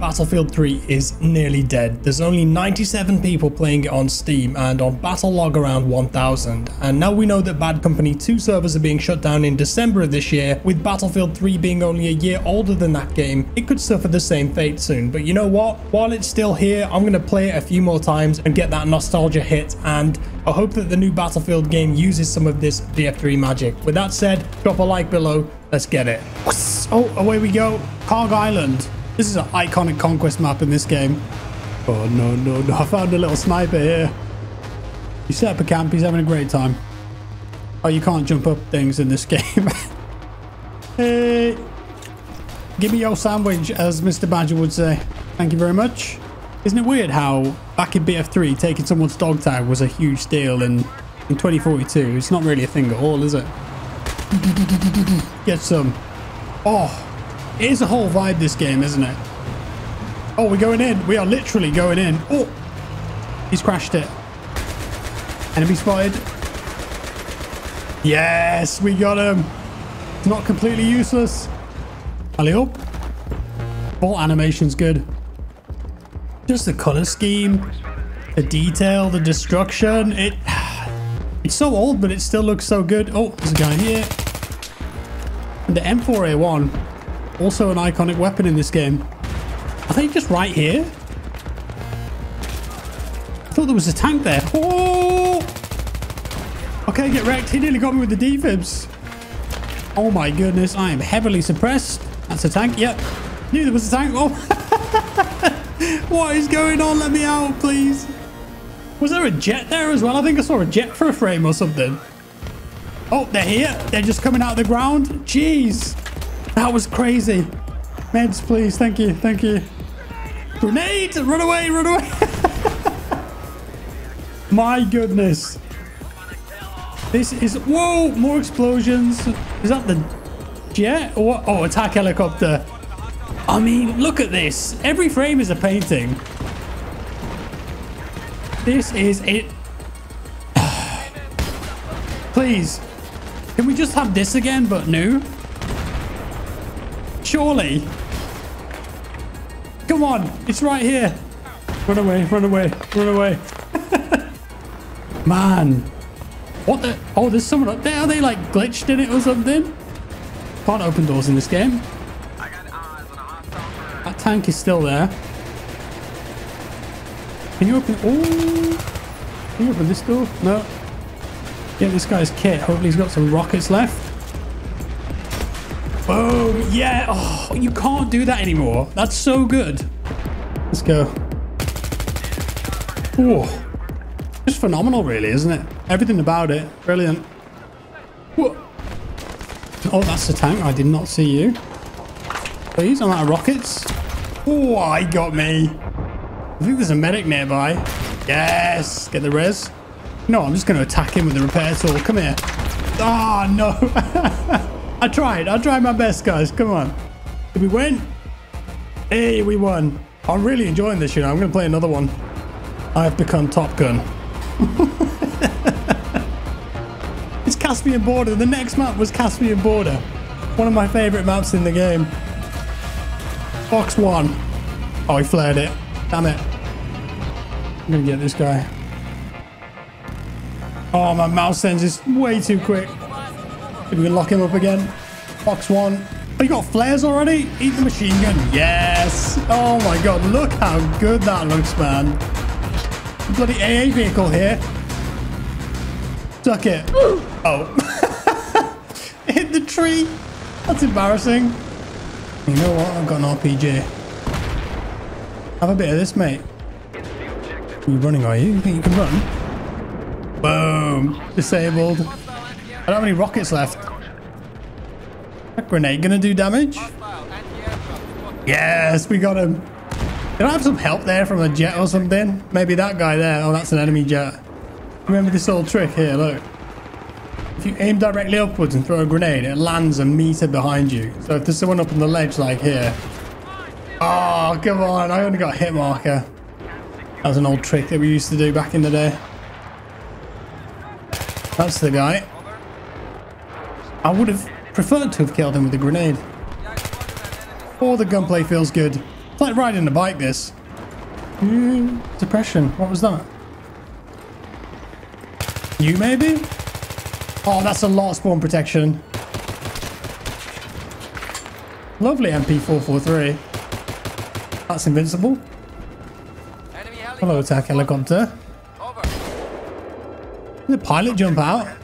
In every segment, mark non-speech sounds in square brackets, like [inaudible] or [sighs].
Battlefield 3 is nearly dead. There's only 97 people playing it on Steam and on Battlelog around 1000. And now we know that Bad Company 2 servers are being shut down in December of this year, with Battlefield 3 being only a year older than that game, it could suffer the same fate soon. But you know what? While it's still here, I'm going to play it a few more times and get that nostalgia hit and I hope that the new Battlefield game uses some of this BF3 magic. With that said, drop a like below. Let's get it. Oh, away we go. Kharg Island. This is an iconic conquest map in this game. Oh, no, no, no. I found a little sniper here. He set up a camp. He's having a great time. Oh, you can't jump up things in this [laughs] game. hey. Give me your sandwich, as Mr. Badger would say. Thank you very much. Isn't it weird how back in BF3, taking someone's dog tag was a huge deal and in 2042, it's not really a thing at all, is it? [laughs] Get some. Oh, it is a whole vibe, this game, isn't it? Oh, we're going in. We are literally going in. Oh, he's crashed it. Enemy spotted. Yes, we got him. It's not completely useless. Alley up. Bolt animation's good. Just the color scheme, the detail, the destruction. It, [sighs] it's so old, but it still looks so good. Oh, there's a guy here. And the M4A1 also an iconic weapon in this game. Are they just right here? I thought there was a tank there. Oh! Okay, get wrecked. He nearly got me with the defibs. Oh my goodness, I am heavily suppressed. That's a tank. Yep. Knew there was a tank. Oh. [laughs] what is going on? Let me out, please. Was there a jet there as well? I think I saw a jet for a frame or something. Oh, they're here. They're just coming out of the ground. Jeez. That was crazy. Meds, please. Thank you. Thank you. Grenades! Run away! Run away! [laughs] My goodness. This is... Whoa! More explosions. Is that the jet? Or? Oh, attack helicopter. I mean, look at this. Every frame is a painting. This is it. [sighs] Please. Can we just have this again, but new? Surely. Come on. It's right here. Run away. Run away. Run away. [laughs] Man. What the? Oh, there's someone up there. Are they like glitched in it or something? Can't open doors in this game. That tank is still there. Can you open? Oh. Can you open this door? No. Get this guy's kit. Hopefully he's got some rockets left. Boom. Yeah. Oh, you can't do that anymore. That's so good. Let's go. Oh, Just phenomenal, really, isn't it? Everything about it. Brilliant. Whoa. Oh, that's the tank. I did not see you. Please, I'm out of rockets. Oh, I got me. I think there's a medic nearby. Yes. Get the res. No, I'm just going to attack him with the repair tool. Come here. Oh, no. [laughs] I tried. I tried my best, guys. Come on. Did we win? Hey, we won. I'm really enjoying this, you know. I'm going to play another one. I have become Top Gun. [laughs] it's Caspian Border. The next map was Caspian Border. One of my favorite maps in the game. Fox 1. Oh, he flared it. Damn it. I'm going to get this guy. Oh, my mouse sense is way too quick. If we can lock him up again. Fox one. Oh, you got flares already? Eat the machine gun. Yes. Oh my god, look how good that looks, man. Bloody AA vehicle here. Duck it. [gasps] oh. [laughs] Hit the tree. That's embarrassing. You know what? I've got an RPG. Have a bit of this, mate. You're you running, are you? You think you can run? Boom. Disabled. I don't have any rockets left. Grenade gonna do damage? Yes, we got him. Did I have some help there from a jet or something? Maybe that guy there. Oh, that's an enemy jet. Remember this old trick here, look. If you aim directly upwards and throw a grenade, it lands a meter behind you. So if there's someone up on the ledge like here. Oh, come on. I only got a hit marker. That was an old trick that we used to do back in the day. That's the guy. I would have preferred to have killed him with a grenade. Or the gunplay feels good. It's like riding a bike, this. Mm, depression. What was that? You, maybe? Oh, that's a lot of spawn protection. Lovely MP443. That's invincible. Hello, attack helicopter. Did the pilot jump out?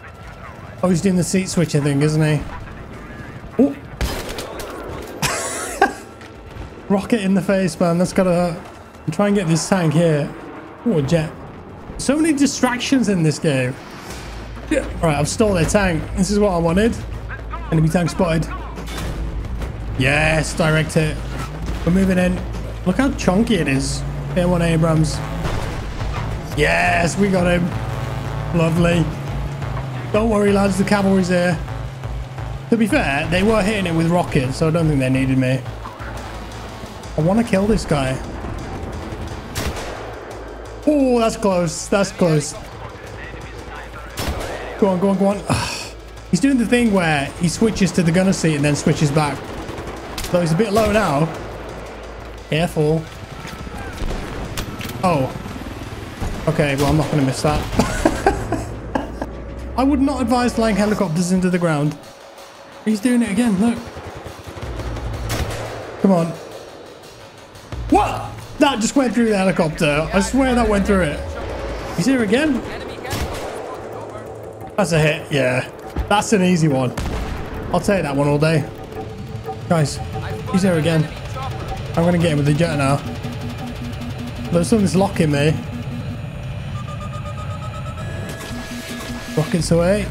Oh, he's doing the seat switching thing, isn't he? Oh. [laughs] Rocket in the face, man. That's gotta hurt. Try and get this tank here. Oh, jet. So many distractions in this game. Yeah. Alright, I've stole their tank. This is what I wanted. Enemy tank spotted. Yes, direct hit. We're moving in. Look how chunky it is. M1 Abrams. Yes, we got him. Lovely. Don't worry, lads. The cavalry's here. To be fair, they were hitting it with rockets, so I don't think they needed me. I want to kill this guy. Oh, that's close. That's close. Go on, go on, go on. He's doing the thing where he switches to the gunner seat and then switches back. So he's a bit low now. Careful. Oh. Okay, well, I'm not going to miss that. [laughs] I would not advise flying helicopters into the ground. He's doing it again, look. Come on. What? That just went through the helicopter. I swear that went through it. He's here again? That's a hit, yeah. That's an easy one. I'll take that one all day. Guys, he's here again. I'm going to get him with the jet now. There's something's locking me. Rockets away.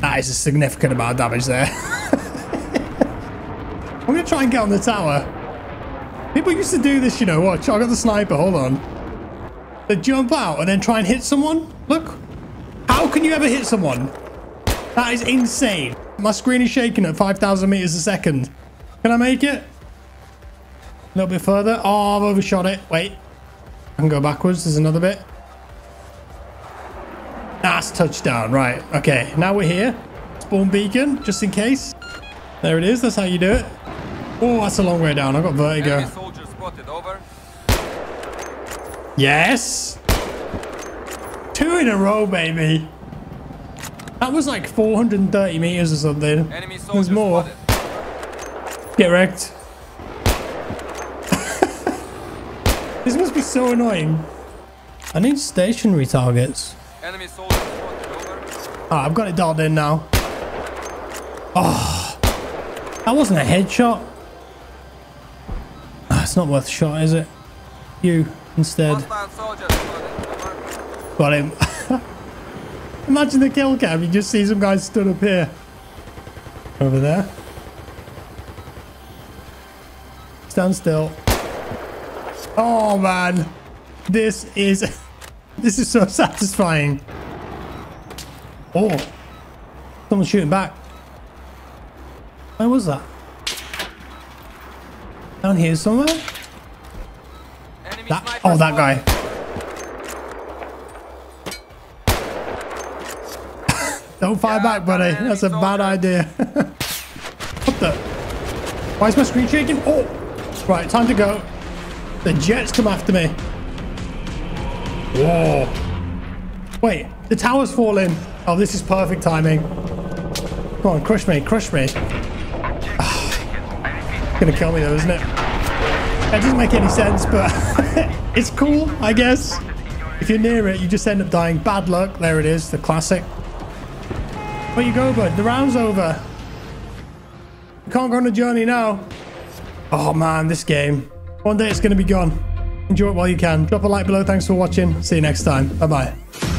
That is a significant amount of damage there. [laughs] I'm going to try and get on the tower. People used to do this, you know. Watch, I got the sniper. Hold on. They jump out and then try and hit someone. Look. How can you ever hit someone? That is insane. My screen is shaking at 5,000 meters a second. Can I make it? A little bit further. Oh, I've overshot it. Wait. I can go backwards. There's another bit. That's touchdown. Right. Okay. Now we're here. Spawn beacon, just in case. There it is. That's how you do it. Oh, that's a long way down. I've got vertigo. Yes. Two in a row, baby. That was like 430 meters or something. There's more. Spotted. Get wrecked. [laughs] this must be so annoying. I need stationary targets. Enemy soldier I've got it dialed in now. Oh, that wasn't a headshot. Oh, it's not worth a shot, is it? You instead. Got him. [laughs] Imagine the kill cam. You just see some guys stood up here. Over there. Stand still. Oh man. This is [laughs] this is so satisfying. Oh. Someone's shooting back. Where was that? Down here somewhere? That, oh, that guy. Don't fire yeah, back, buddy. That's a bad idea. [laughs] what the? Why is my screen shaking? Oh! Right, time to go. The jets come after me. Whoa. Wait, the tower's falling. Oh, this is perfect timing. Come on, crush me, crush me. it's gonna kill me though, isn't it? That doesn't make any sense, but [laughs] it's cool, I guess. If you're near it, you just end up dying. Bad luck. There it is, the classic. Where you go, bud? The round's over. You can't go on a journey now. Oh, man, this game. One day it's going to be gone. Enjoy it while you can. Drop a like below. Thanks for watching. See you next time. Bye-bye.